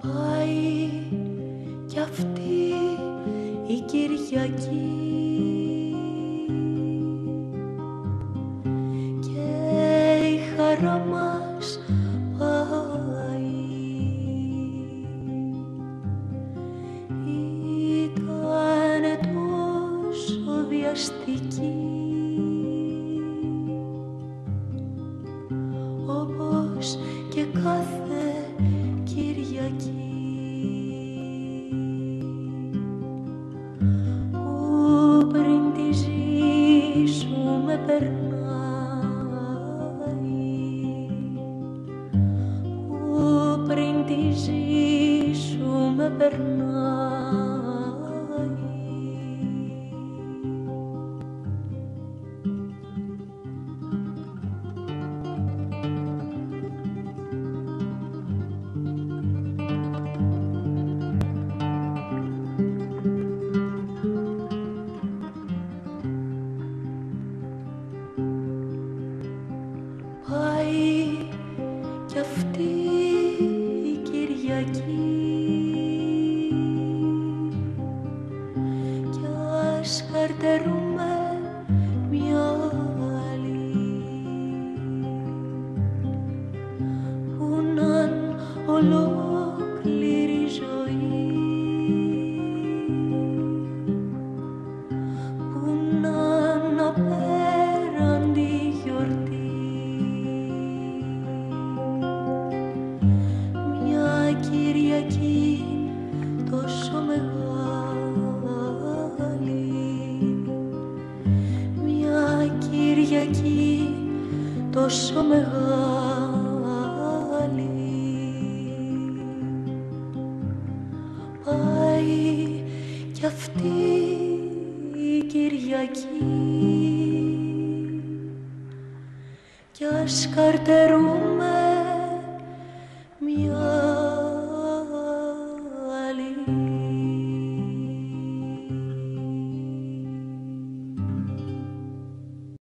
Πάη κι αυτή η Κυριακή και η χαράμα. κουραστική όπως και κάθε Κυριακή. Που πριν τη ζήσουμε περνάει. Που πριν τη ζήσουμε περνάει. ολόκληρη ζωή. Που να αναπέραντη γιορτή. Μια Κυριακή τόσο μεγάλη. Μια Κυριακή τόσο μεγάλη. φυλακή. Κι ας καρτερούμε μια